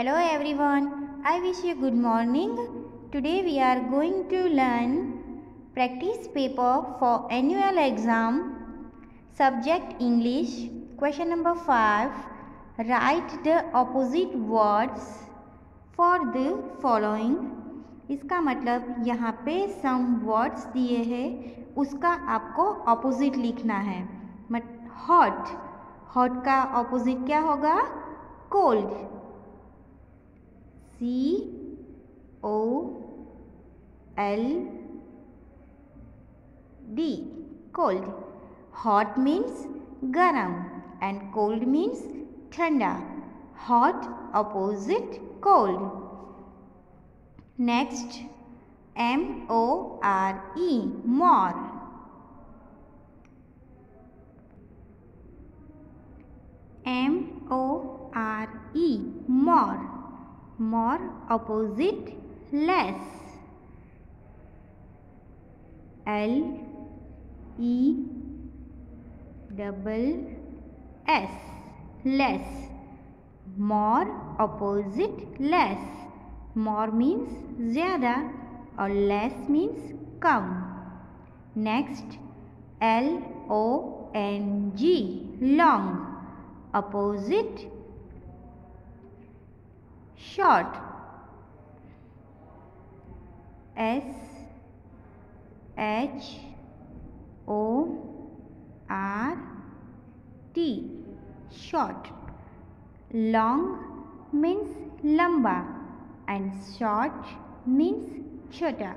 Hello everyone, I wish you good morning. Today we are going to learn practice paper for annual exam subject English question number 5 write the opposite words for the following इसका मतलब यहाँ पे some words दिए हैं उसका आपको opposite लिखना है मत हॉट हॉट का ऑपोजिट क्या होगा cold C O L D. Cold. Hot means garam and cold means thanda. Hot opposite cold. Next M O R E more. M O R E more more opposite less. L E double S less. More opposite less. More means zyada or less means come next L O N G long. Opposite short. S H O R T. Short. Long means lamba and short means chota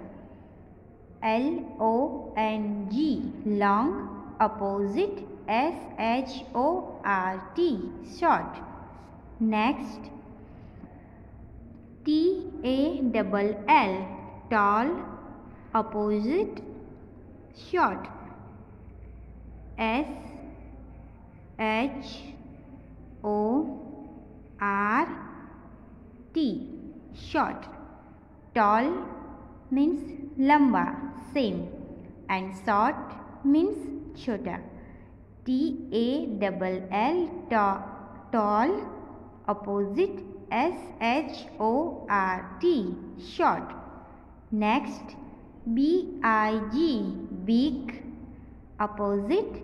L O N G. Long opposite S H O R T. Short. Next T A double L tall opposite short. S H O R T short. Tall means lamba same. And short means chota T A double L tall opposite S H O R T short. Next B I G big opposite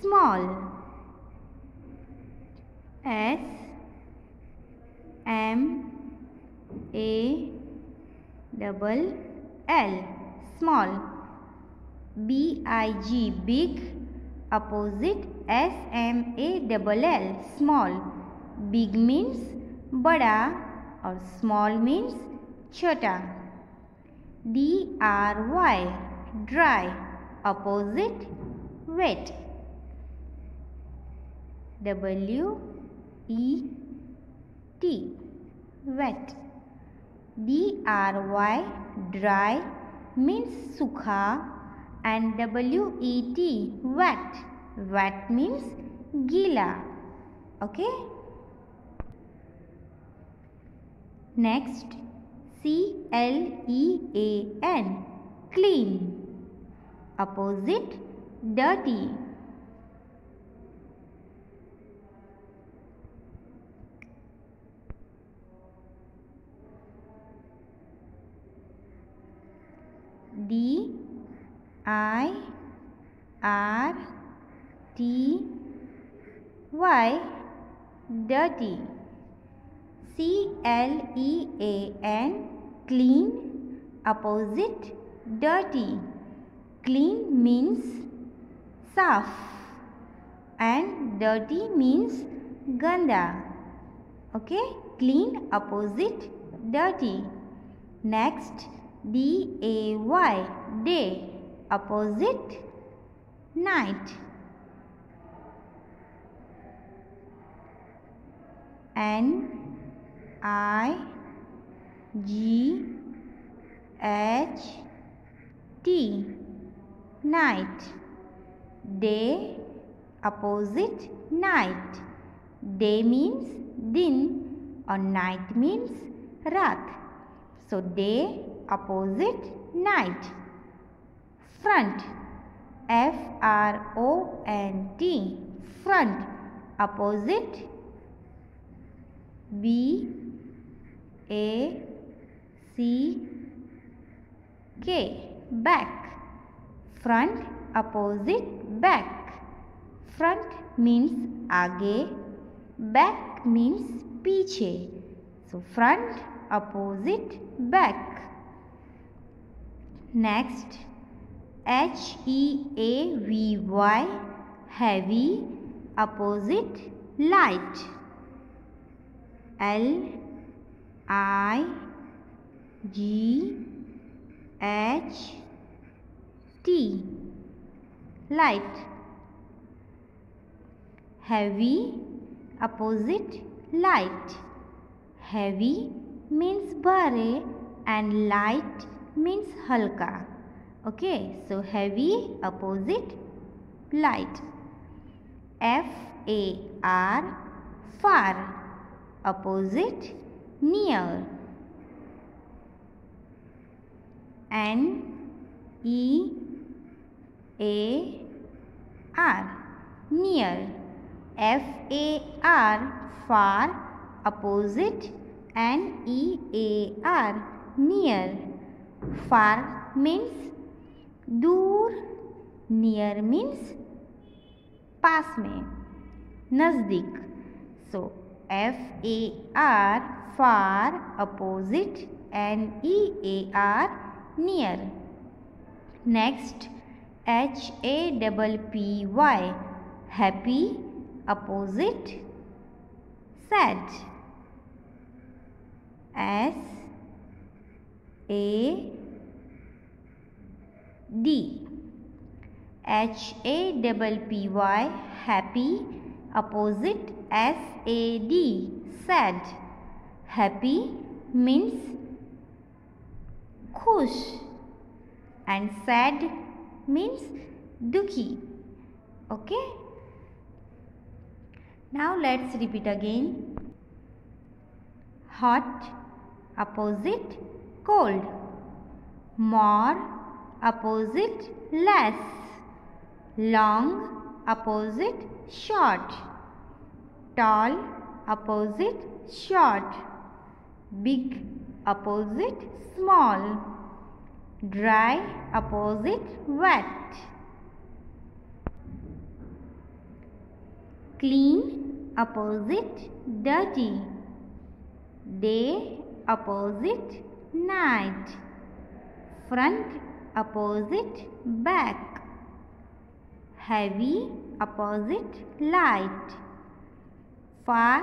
small. S M A double L small. B I G big opposite S M A double L small. Big means Bada or small means chota. D-R-Y dry opposite wet. W E T wet. D R Y dry means sukha and W E T wet. Wet means gila. Okay. Next, C L E A N clean. Opposite dirty. D I R T Y dirty. C L E A N clean opposite dirty. Clean means साफ and dirty means ganda. Okay? Clean opposite dirty. Next D A Y day opposite night. N I G H T. Night. Day opposite night. Day means din or night means rat so day opposite night. Front. F R O N T. Front. Opposite. B A C K back front opposite back front means आगे back means पीछे so front opposite back next H E A V Y heavy opposite light L I G H T. Light. Heavy opposite light. Heavy means bare and light means halka okay so heavy opposite light. F a r far. Opposite near n e a r near F A R far opposite and E A R near far means दूर near means पास में नज़दीक so F A R far opposite and E A R near. Next H A double P Y happy opposite sad. S A D. H A double P Y happy opposite S A D sad. Happy means खुश and sad means dukhi. Okay? Now let's repeat again. Hot opposite cold. More opposite less. Long opposite short. Tall opposite short. Big opposite small. Dry opposite wet. Clean opposite dirty. Day opposite night. Front opposite back heavy opposite light far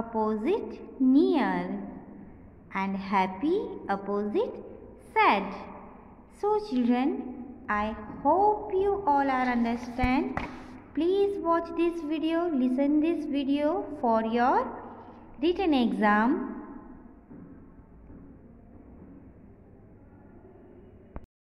opposite near and happy opposite sad. So children i hope you all are understand. Please watch this video listen this video for your written exam